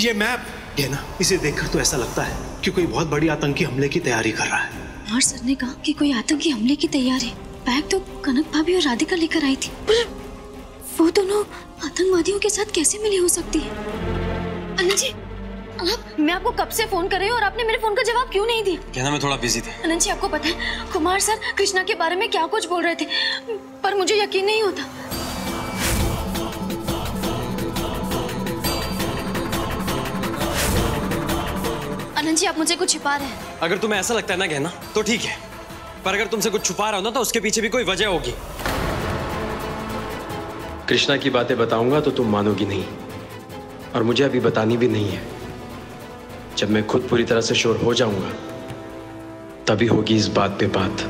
ये मैप ये ना इसे देखकर तो ऐसा लगता है कि कोई बहुत बड़ी आतंकी हमले की तैयारी कर रहा है। और सर ने कहा कि कोई आतंकी हमले की तैयारी। बैग तो कनक भाभी और राधिका लेकर आई थी। पर वो दोनों आतंकवादियों के साथ कैसे मिली हो सकती है? अनंत जी आप मैं आपको कब से फ़ोन कर रही हूँ और आपने मेरे फ़ोन का जवाब क्यों नहीं दिया? कहना मैं थोड़ा बिज़ी था। अनंत जी आपको पता है कुमार सर कृष्णा के बारे में क्या कुछ बोल रहे थे पर मुझे यकीन नहीं होता। अनंत जी आप मुझे कुछ छिपा रहे हैं। अगर तुम्हें ऐसा लगता है ना कहना तो ठीक है। पर अगर तुमसे कुछ छुपा रहा हो ना तो उसके पीछे भी कोई वजह होगी। कृष्णा की बातें बताऊँगा तो तुम मानोगी नहीं। और मुझे अभी बतानी भी नहीं है। जब मैं खुद पूरी तरह से शोर हो जाऊँगा तभी होगी इस बात पे बात।